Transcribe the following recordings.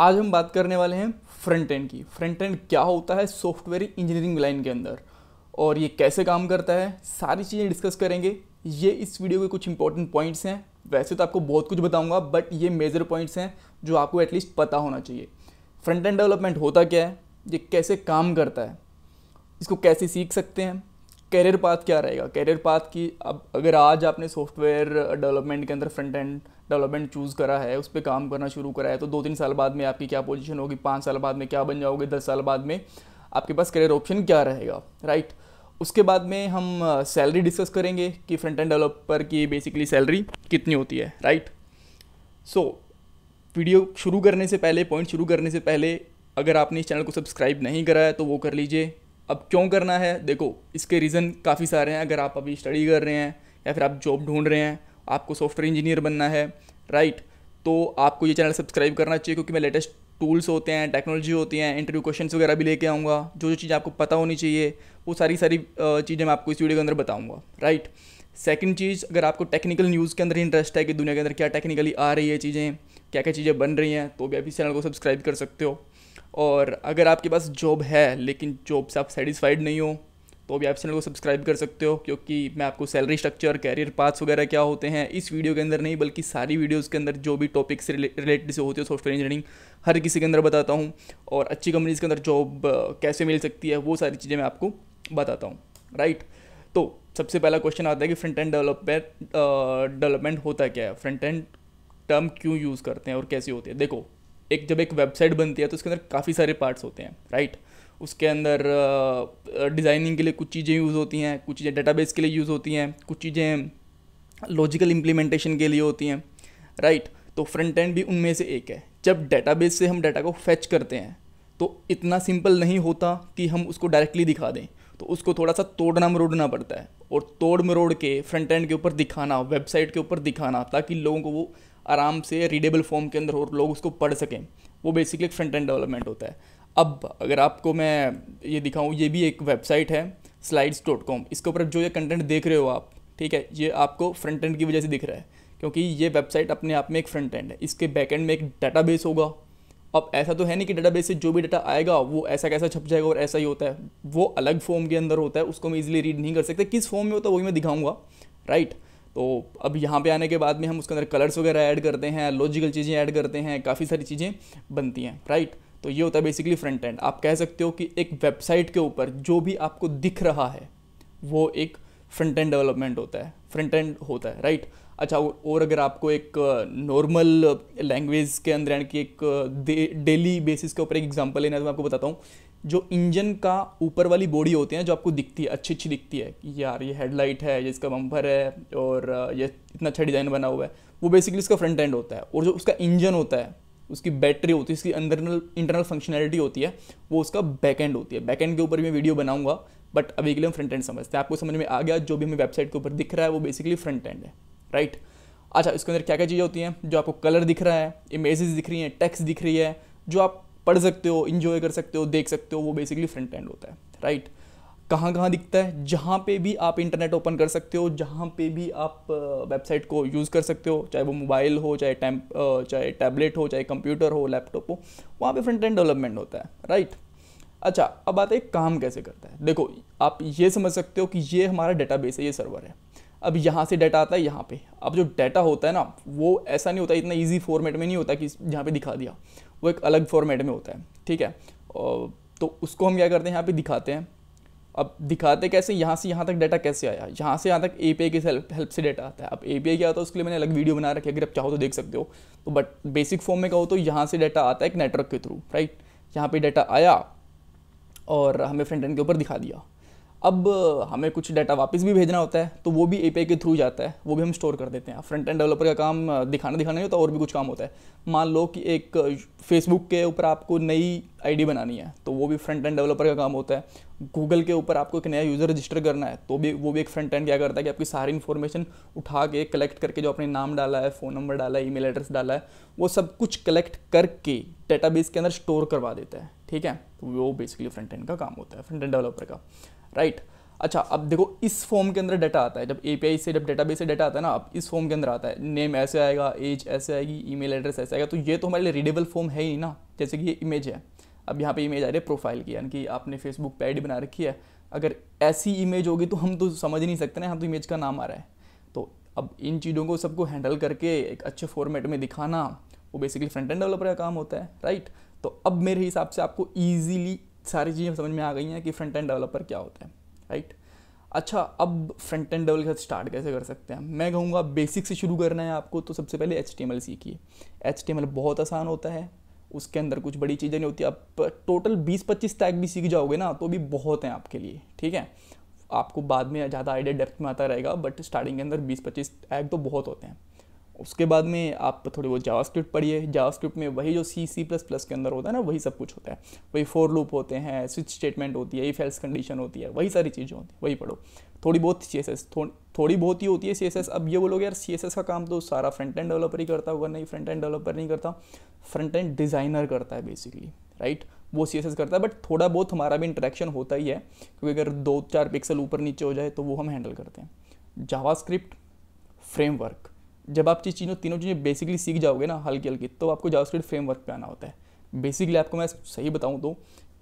आज हम बात करने वाले हैं फ्रंट एंड की। फ्रंट एंड क्या होता है सॉफ्टवेयर इंजीनियरिंग लाइन के अंदर? और ये कैसे काम करता है? सारी चीज़ें डिस्कस करेंगे। ये इस वीडियो के कुछ इंपॉर्टेंट पॉइंट्स हैं। वैसे तो आपको बहुत कुछ बताऊँगा बट ये मेजर पॉइंट्स हैं जो आपको एटलीस्ट पता होना चाहिए। फ्रंट एंड डेवलपमेंट होता क्या है? ये कैसे काम करता है? इसको कैसे सीख सकते हैं? कैरियर पाथ क्या रहेगा? कैरियर पाथ की अब अगर आज आपने सॉफ्टवेयर डेवलपमेंट के अंदर फ्रंट एंड डेवलपमेंट चूज़ करा है, उस पर काम करना शुरू करा है तो दो तीन साल बाद में आपकी क्या पोजीशन होगी? पाँच साल बाद में क्या बन जाओगे? दस साल बाद में आपके पास करियर ऑप्शन क्या रहेगा? राइट उसके बाद में हम सैलरी डिस्कस करेंगे कि फ्रंट एंड डेवलपर की बेसिकली सैलरी कितनी होती है राइट सो वीडियो शुरू करने से पहले पॉइंट शुरू करने से पहले अगर आपने इस चैनल को सब्सक्राइब नहीं करा है तो वो कर लीजिए। अब क्यों करना है? देखो, इसके रीज़न काफ़ी सारे हैं। अगर आप अभी स्टडी कर रहे हैं या फिर आप जॉब ढूंढ रहे हैं, आपको सॉफ्टवेयर इंजीनियर बनना है राइट तो आपको ये चैनल सब्सक्राइब करना चाहिए क्योंकि मैं लेटेस्ट टूल्स होते हैं टेक्नोलॉजी होती हैं इंटरव्यू क्वेश्चन वगैरह भी लेके आऊँगा। जो जो चीज़ आपको पता होनी चाहिए, वो सारी सारी चीज़ें मैं आपको इस वीडियो के अंदर बताऊँगा राइट सेकंड चीज़, अगर आपको टेक्निकल न्यूज़ के अंदर इंटरेस्ट है कि दुनिया के अंदर क्या टेक्निकली आ रही है चीज़ें क्या क्या चीज़ें बन रही हैं तो भी आप इस चैनल को सब्सक्राइब कर सकते हो। और अगर आपके पास जॉब है, लेकिन जॉब से आप सेटिस्फाइड नहीं हो तो भी आप चैनल को सब्सक्राइब कर सकते हो, क्योंकि मैं आपको सैलरी स्ट्रक्चर कैरियर पाथ्स वगैरह क्या होते हैं, इस वीडियो के अंदर नहीं, बल्कि सारी वीडियोस के अंदर जो भी टॉपिक से रिलेटेड से होते है सॉफ्टवेयर इंजीनियरिंग हर किसी के अंदर बताता हूँ, और अच्छी कंपनीज़ के अंदर जॉब कैसे मिल सकती है, वो सारी चीज़ें मैं आपको बताता हूँ राइट तो सबसे पहला क्वेश्चन आता है कि फ्रंट एंड डेवलपमेंट डेवलपमेंट होता क्या है? फ्रंट एंड टर्म क्यों यूज़ करते हैं और कैसे होती है? देखो एक जब एक वेबसाइट बनती है तो उसके अंदर काफ़ी सारे पार्ट्स होते हैं राइट उसके अंदर डिज़ाइनिंग के लिए कुछ चीज़ें यूज़ होती हैं, कुछ चीज़ें डेटाबेस के लिए यूज़ होती हैं, कुछ चीज़ें लॉजिकल इम्प्लीमेंटेशन के लिए होती हैं राइट तो फ्रंट एंड भी उनमें से एक है। जब डेटाबेस से हम डाटा को फैच करते हैं तो इतना सिंपल नहीं होता कि हम उसको डायरेक्टली दिखा दें। तो उसको थोड़ा सा तोड़ना मरोड़ना पड़ता है। और तोड़ मरोड़ के फ्रंट एंड के ऊपर दिखाना वेबसाइट के ऊपर दिखाना, ताकि लोगों को वो आराम से रीडेबल फॉर्म के अंदर और लोग उसको पढ़ सकें। वो बेसिकली एक फ्रंट एंड डेवलपमेंट होता है। अब अगर आपको मैं ये दिखाऊँ, ये भी एक वेबसाइट है स्लाइड्स डॉट कॉम इसके ऊपर जो ये कंटेंट देख रहे हो आप, ठीक है, ये आपको फ्रंट एंड की वजह से दिख रहा है। क्योंकि ये वेबसाइट अपने आप में एक फ्रंट एंड है। इसके बैक एंड में एक डाटाबेस होगा। अब ऐसा तो है नहीं कि डाटाबेस से जो भी डाटा आएगा, वो ऐसा कैसा छप जाएगा और ऐसा ही होता है। वो अलग फॉर्म के अंदर होता है, उसको हम इजीली रीड नहीं कर सकते। किस फॉर्म में होता है, वही मैं दिखाऊँगा राइट तो अब यहाँ पे आने के बाद में हम उसके अंदर कलर्स वगैरह ऐड करते हैं लॉजिकल चीज़ें ऐड करते हैं, काफ़ी सारी चीज़ें बनती हैं राइट तो ये होता है बेसिकली फ्रंट एंड आप कह सकते हो कि एक वेबसाइट के ऊपर जो भी आपको दिख रहा है, वो एक फ्रंट एंड डेवलपमेंट होता है। फ्रंट एंड होता है राइट अच्छा और अगर आपको एक नॉर्मल लैंग्वेज के अंदर यानी कि एक डेली बेसिस के ऊपर एक एग्जांपल लेना है तो मैं आपको बताता हूँ। जो इंजन का ऊपर वाली बॉडी होती है, जो आपको दिखती है अच्छी अच्छी दिखती है, कि यार ये हेडलाइट है, ये इसका बम्पर है, और ये इतना अच्छा डिज़ाइन बना हुआ है, वो बेसिकली इसका फ्रंट एंड होता है, और जो उसका इंजन होता है, उसकी बैटरी होती है उसकी अंदरनल इंटरनल फंक्शनैलिटी होती है, वो उसका बैक एंड होती है। बैक एंड के ऊपर मैं वीडियो बनाऊँगा बट अभी के लिए हम फ्रंट एंड समझते हैं। आपको समझ में आ गया, जो भी हमें वेबसाइट के ऊपर दिख रहा है, वो बेसिकली फ्रंट एंड है। राइट? अच्छा इसके अंदर क्या क्या चीज़ें होती हैं जो आपको कलर दिख रहा है, इमेजेस दिख रही हैं, टेक्स्ट दिख रही है, जो आप पढ़ सकते हो इन्जॉय कर सकते हो, देख सकते हो, वो बेसिकली फ्रंट एंड होता है राइट कहाँ कहाँ दिखता है? जहाँ पे भी आप इंटरनेट ओपन कर सकते हो, जहाँ पे भी आप वेबसाइट को यूज़ कर सकते हो, चाहे वो मोबाइल हो, चाहे टैम चाहे टैबलेट हो, चाहे कंप्यूटर हो लैपटॉप हो, वहाँ पे फ्रंट एंड डेवलपमेंट होता है राइट अच्छा अब बात है, काम कैसे करता है? देखो, आप ये समझ सकते हो कि ये हमारा डेटाबेस है, ये सर्वर है। अब यहाँ से डाटा आता है, यहाँ पे। अब जो डाटा होता है ना, वो ऐसा नहीं होता, इतना इजी फॉर्मेट में नहीं होता कि जहाँ पे दिखा दिया। वो एक अलग फॉर्मेट में होता है, ठीक है? तो उसको हम क्या करते हैं, यहाँ पे दिखाते हैं। अब दिखाते कैसे, यहाँ से यहाँ तक डाटा कैसे आया? यहाँ से यहाँ तक ए पी आई की हेल्प से डाटा आता है। अब ए पी आई क्या होता है, उसके लिए मैंने अलग वीडियो बना रखी है, अगर आप चाहो तो देख सकते हो। तो बट बेसिक फॉर्म में कहो तो यहाँ से डाटा आता है एक नेटवर्क के थ्रू राइट यहाँ पे डाटा आया और हमें फ्रंट एंड के ऊपर दिखा दिया। अब हमें कुछ डाटा वापस भी भेजना होता है तो वो भी ए के थ्रू जाता है, वो भी हम स्टोर कर देते हैं। फ्रंट एंड डेवलपर का काम दिखाना दिखाना नहीं होता, और भी कुछ काम होता है। मान लो कि एक फेसबुक के ऊपर आपको नई आईडी बनानी है तो वो भी फ्रंट एंड डेवलपर का काम होता है। गूगल के ऊपर आपको एक नया यूज़र रजिस्टर करना है तो भी, वो भी एक फ्रंट एंड क्या करता है कि आपकी सारी इन्फॉर्मेशन उठा के कलेक्ट करके जो अपने नाम डाला है फ़ोन नंबर डाला है ईमेल एड्रेस डाला है, वो सब कुछ कलेक्ट करके डेटाबेस के अंदर स्टोर करवा देता है। ठीक है? तो वो बेसिकली फ्रंट एंड का काम होता है फ्रंट एंड डेवलपर का। राइट? अच्छा अब देखो, इस फॉर्म के अंदर डाटा आता है। जब ए से, जब डेटाबेस से डाटा आता है ना, अब इस फॉर्म के अंदर आता है। नेम ऐसे आएगा एज ऐसे आएगी ईमेल एड्रेस ऐसे आएगा। तो ये तो हमारे लिए रीडेबल फॉर्म है ही ना, जैसे कि ये इमेज है। अब यहाँ पे इमेज आ रही है प्रोफ़ाइल की, यानी कि आपने फेसबुक पे आईडी बना रखी है। अगर ऐसी इमेज होगी तो हम तो समझ नहीं सकते ना हम तो इमेज का नाम आ रहा है। तो अब इन चीज़ों को सबको हैंडल करके एक अच्छे फॉर्मेट में दिखाना, वो बेसिकली फ्रंट एंड डेवलपर का काम होता है राइट तो अब मेरे हिसाब से आपको ईजिली सारी चीज़ें समझ में आ गई हैं कि फ्रंट एंड डेवलपर क्या होता है राइट अच्छा अब फ्रंट एंड डेवलपर स्टार्ट कैसे कर सकते हैं? मैं कहूँगा बेसिक से शुरू करना है आपको तो सबसे पहले HTML सीखिए। HTML बहुत आसान होता है, उसके अंदर कुछ बड़ी चीज़ें नहीं होती। आप टोटल 20-25 टैग भी सीख जाओगे ना तो भी बहुत हैं आपके लिए, ठीक है? आपको बाद में ज़्यादा आइडिया डेप्थ में आता रहेगा बट स्टार्टिंग के अंदर 20-25 टैग तो बहुत होते हैं। उसके बाद में आप थोड़ी बहुत जावा स्क्रिप्ट पढ़िए। जावा स्क्रिप्ट में वही जो सी सी प्लस प्लस के अंदर होता है ना, वही सब कुछ होता है। वही फोर लूप होते हैं स्विच स्टेटमेंट होती है इफ़ एल्स कंडीशन होती है, वही सारी चीज़ें होती है, वही पढ़ो। थोड़ी बहुत सी एस एस थोड़ी बहुत ही होती है सी एस एस अब ये बोलोगे यार सी एस एस का काम तो सारा फ्रंट एंड डेवलपर ही करता होगा, नहीं फ्रंट एंड डेवलपर नहीं करता। फ्रंट एंड डिज़ाइनर करता है बेसिकली राइट वो सी एस एस करता है बट थोड़ा बहुत हमारा भी इंटरेक्शन होता ही है। क्योंकि अगर दो चार पिक्सल ऊपर नीचे हो जाए तो वो हम हैंडल करते हैं। जावा स्क्रिप्ट फ्रेमवर्क जब आप चीज़ चीज़ों तीनों चीज़ें बेसिकली सीख जाओगे ना हल्की हल्की तो आपको जावास्क्रिप्ट फ्रेमवर्क पे आना होता है। बेसिकली आपको मैं सही बताऊँ तो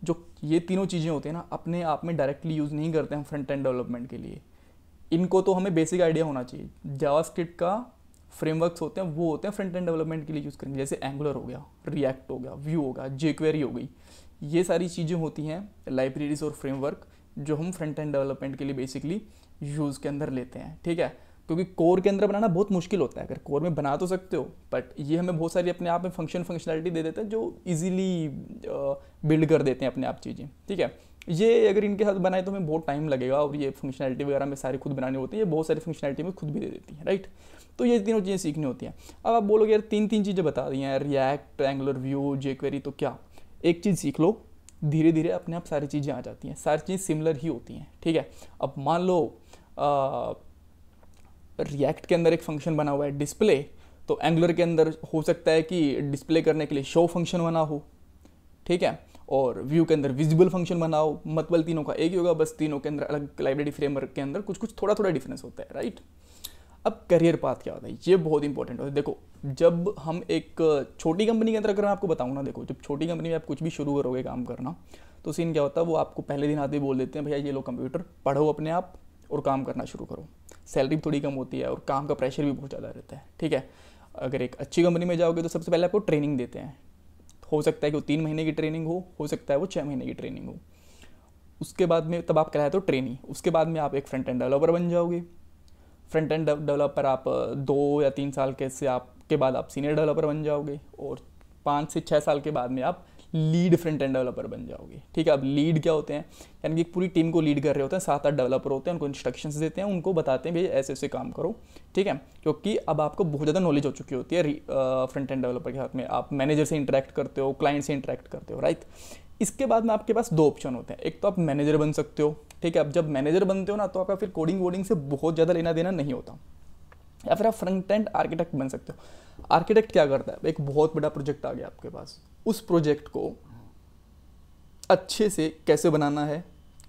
जो ये तीनों चीज़ें होती हैं ना, अपने आप में डायरेक्टली यूज़ नहीं करते हम फ्रंट एंड डेवलपमेंट के लिए। इनको तो हमें बेसिक आइडिया होना चाहिए। जावास्क्रिप्ट का फ्रेमवर्क्स होते हैं, वो होते हैं फ्रंट एंड डेवलपमेंट के लिए यूज़ करेंगे जैसे एंगुलर हो गया रिएक्ट हो गया व्यू हो होगा जेक्वेरी हो गई। ये सारी चीज़ें होती हैं लाइब्रेरीज और फ्रेमवर्क जो हम फ्रंट एंड डेवलपमेंट के लिए बेसिकली यूज़ के अंदर लेते हैं। ठीक है? क्योंकि कोर के अंदर बनाना बहुत मुश्किल होता है। अगर कोर में बना तो सकते हो बट ये हमें बहुत सारी अपने आप में फ़ंक्शन फंक्शनलिटी दे देते हैं जो इजीली बिल्ड कर देते हैं अपने आप चीज़ें। ठीक है? ये अगर इनके साथ बनाए तो हमें बहुत टाइम लगेगा और ये फंक्शनलिटी वगैरह में सारी खुद बनानी होती है। ये बहुत सारी फंक्शनलिटी में खुद भी दे देती है राइट तो ये तीनों चीज़ें सीखनी होती हैं। अब आप बोलोगे, यार तीन तीन चीज़ें बता दी हैं। React Angular Vue jQuery तो क्या? एक चीज़ सीख लो धीरे धीरे अपने आप सारी चीज़ें आ जाती हैं। सारी चीज़ें सिमिलर ही होती हैं। ठीक है? अब मान लो रिएक्ट के अंदर एक फ़ंक्शन बना हुआ है डिस्प्ले तो एंगुलर के अंदर हो सकता है कि डिस्प्ले करने के लिए शो फ़ंक्शन बना हो, ठीक है? और व्यू के अंदर विजिबल फ़ंक्शन बनाओ मतलब तीनों का एक ही होगा, बस तीनों के अंदर अलग लाइब्रेरी फ्रेमवर्क के अंदर कुछ कुछ थोड़ा थोड़ा डिफरेंस होता है राइट अब करियर पाथ क्या होता है, ये बहुत इंपॉर्टेंट होता है। देखो, जब हम एक छोटी कंपनी के अंदर, अगर मैं आपको बताऊँ ना, देखो, जब छोटी कंपनी में आप कुछ भी शुरू करोगे काम करना तो सीन क्या होता है, वो आपको पहले दिन आते ही बोल देते हैं, भैया, ये लो कंप्यूटर पढ़ो अपने आप और काम करना शुरू करो। सैलरी भी थोड़ी कम होती है और काम का प्रेशर भी बहुत ज़्यादा रहता है, ठीक है? अगर एक अच्छी कंपनी में जाओगे तो सबसे पहले आपको ट्रेनिंग देते हैं। हो सकता है कि वो तीन महीने की ट्रेनिंग हो हो सकता है वो छः महीने की ट्रेनिंग हो। उसके बाद में तब आप कहलाए तो ट्रेनिंग उसके बाद में आप एक फ्रंट एंड डेवलपर बन जाओगे। फ्रंट एंड डेवलपर आप दो या तीन साल के से आपके बाद आप सीनियर डेवलपर बन जाओगे और पाँच से छः साल के बाद में आप लीड फ्रंट एंड डेवलपर बन जाओगे। ठीक है, अब लीड क्या होते हैं? यानी कि पूरी टीम को लीड कर रहे होते हैं, सात आठ डेवलपर होते हैं, उनको इंस्ट्रक्शंस देते हैं, उनको बताते हैं भाई ऐसे ऐसे काम करो। ठीक है? क्योंकि अब आपको बहुत ज़्यादा नॉलेज हो चुकी होती है फ्रंट एंड डेवलपर के हाथ में। आप मैनेजर से इंटरेक्ट करते हो क्लाइंट से इंटरेक्ट करते हो राइट इसके बाद में आपके पास दो ऑप्शन होते हैं। एक तो आप मैनेजर बन सकते हो, ठीक है? अब जब मैनेजर बनते हो ना तो आपका फिर कोडिंग वोडिंग से बहुत ज़्यादा लेना देना नहीं होता। या फिर आप फ्रंट एंड आर्किटेक्ट बन सकते हो। आर्किटेक्ट क्या करता है? एक बहुत बड़ा प्रोजेक्ट आ गया आपके पास। उस प्रोजेक्ट को अच्छे से कैसे बनाना है?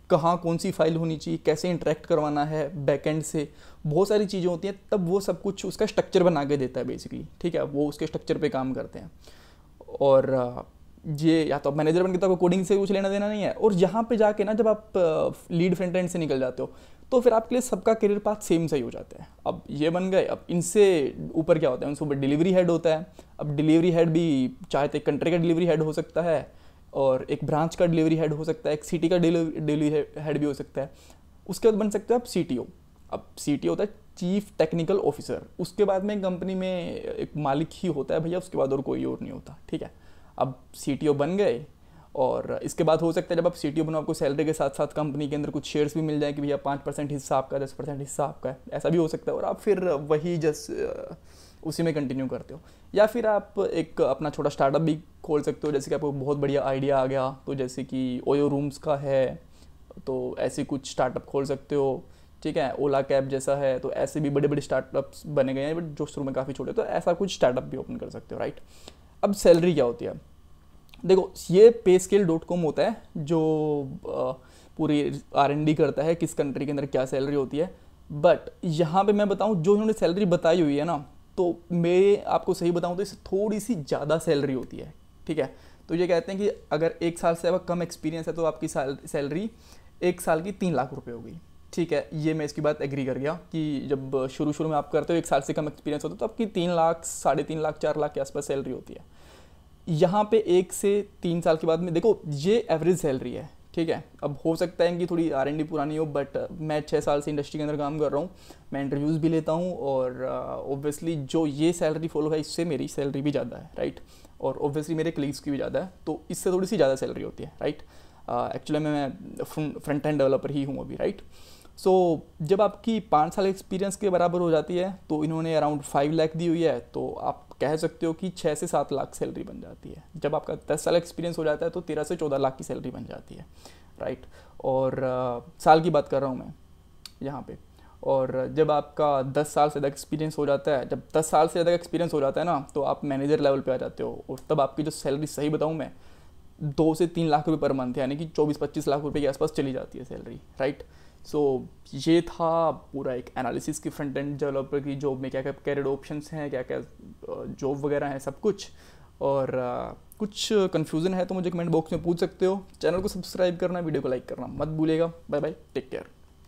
कहाँ कौन सी फ़ाइल होनी चाहिए? कैसे इंटरेक्ट करवाना है बैकएंड से? बहुत सारी चीज़ें होती हैं, तब वो सब कुछ उसका स्ट्रक्चर बना के देता है बेसिकली ठीक है, वो उसके स्ट्रक्चर पे काम करते हैं। और ये, या तो आप मैनेजर बन के तो आपको कोडिंग से कुछ लेना देना नहीं है। और यहाँ पे जाके ना जब आप लीड फ्रंट एंड से निकल जाते हो तो फिर आपके लिए सबका करियर पाथ सेम सही हो जाता है। अब ये बन गए, अब इनसे ऊपर क्या होता है? उनसे ऊपर डिलीवरी हेड होता है। अब डिलीवरी हेड भी चाहे तो एक कंट्री का डिलीवरी हेड हो सकता है, और एक ब्रांच का डिलीवरी हेड हो सकता है, एक सिटी का डिलीवरी हेड भी हो सकता है। उसके बाद बन सकते हो आप सीटीओ अब सीटीओ होता है चीफ टेक्निकल ऑफिसर उसके बाद में कंपनी में एक मालिक ही होता है भैया, उसके बाद और कोई और नहीं होता, ठीक है? अब सी बन गए, और इसके बाद हो सकता है जब आप सी टी बनो, आपको सैलरी के साथ साथ कंपनी के अंदर कुछ शेयर्स भी मिल जाए कि भैया पाँच परसेंट हिस्सा आपका, दस परसेंट हिस्सा आपका है। ऐसा भी हो सकता है, और आप फिर वही जस्ट उसी में कंटिन्यू करते हो। या फिर आप एक अपना छोटा स्टार्टअप भी खोल सकते हो, जैसे कि आपको बहुत बढ़िया आइडिया आ गया तो जैसे कि ओयो रूम्स का है तो ऐसे कुछ स्टार्टअप खोल सकते हो, ठीक है? ओला कैब जैसा है तो ऐसे भी बड़े बड़े स्टार्टअप्स बने गए हैं बट जो शुरू में काफ़ी छोटे तो ऐसा कुछ स्टार्टअप भी ओपन कर सकते हो राइट अब सैलरी क्या होती है? देखो, ये पे स्केल डॉट कॉम होता है, जो पूरी आर एन डी करता है, किस कंट्री के अंदर क्या सैलरी होती है। बट यहाँ पे मैं बताऊँ, जो इन्होंने सैलरी बताई हुई है ना तो मैं आपको सही बताऊँ तो इससे थोड़ी सी ज़्यादा सैलरी होती है, ठीक है? तो ये कहते हैं कि अगर एक साल से अब कम एक्सपीरियंस है तो आपकी सैलरी एक साल की तीन लाख रुपये होगी, ठीक है? ये मैं इसकी बात एग्री कर गया कि जब शुरू शुरू में आप करते हो, एक साल से कम एक्सपीरियंस होता है तो आपकी तीन लाख, साढ़े तीन लाख, चार लाख के आसपास सैलरी होती है। यहाँ पे एक से तीन साल के बाद में देखो ये एवरेज सैलरी है ठीक है? अब हो सकता है कि थोड़ी आर एन डी पुरानी हो बट मैं छः साल से इंडस्ट्री के अंदर काम कर रहा हूँ मैं इंटरव्यूज़ भी लेता हूँ और ओब्वियसली uh, जो ये सैलरी फॉलो है इससे मेरी सैलरी भी ज़्यादा है राइट और ओब्वियसली मेरे कलीग्स की भी ज़्यादा है तो इससे थोड़ी सी ज़्यादा सैलरी होती है राइट एक्चुअली uh, मैं फ्रंट एंड डेवलपर ही हूँ अभी राइट सो so, जब आपकी पाँच साल एक्सपीरियंस के बराबर हो जाती है तो इन्होंने अराउंड फाइव लाख दी हुई है तो आप कह सकते हो कि छः से सात लाख सैलरी बन जाती है। जब आपका दस साल एक्सपीरियंस हो जाता है तो तेरह से चौदह लाख की सैलरी बन जाती है राइट और uh, साल की बात कर रहा हूँ मैं यहाँ पे। और जब आपका दस साल से ज़्यादा एक्सपीरियंस हो जाता है जब दस साल से ज़्यादा एक्सपीरियंस हो जाता है ना तो आप मैनेजर लेवल पे आ जाते हो और तब आपकी जो सैलरी सही बताऊँ मैं दो से तीन लाख रुपये पर मंथ यानी कि चौबीस पच्चीस लाख रुपये के आसपास चली जाती है सैलरी राइट सो so, ये था पूरा एक एनालिसिस की फ्रंट एंड डेवलपर की जॉब में क्या क्या कैरियर ऑप्शंस हैं क्या क्या जॉब वगैरह हैं सब कुछ। और कुछ कन्फ्यूज़न है तो मुझे कमेंट बॉक्स में पूछ सकते हो। चैनल को सब्सक्राइब करना वीडियो को लाइक करना। मत भूलेगा बाय बाय टेक केयर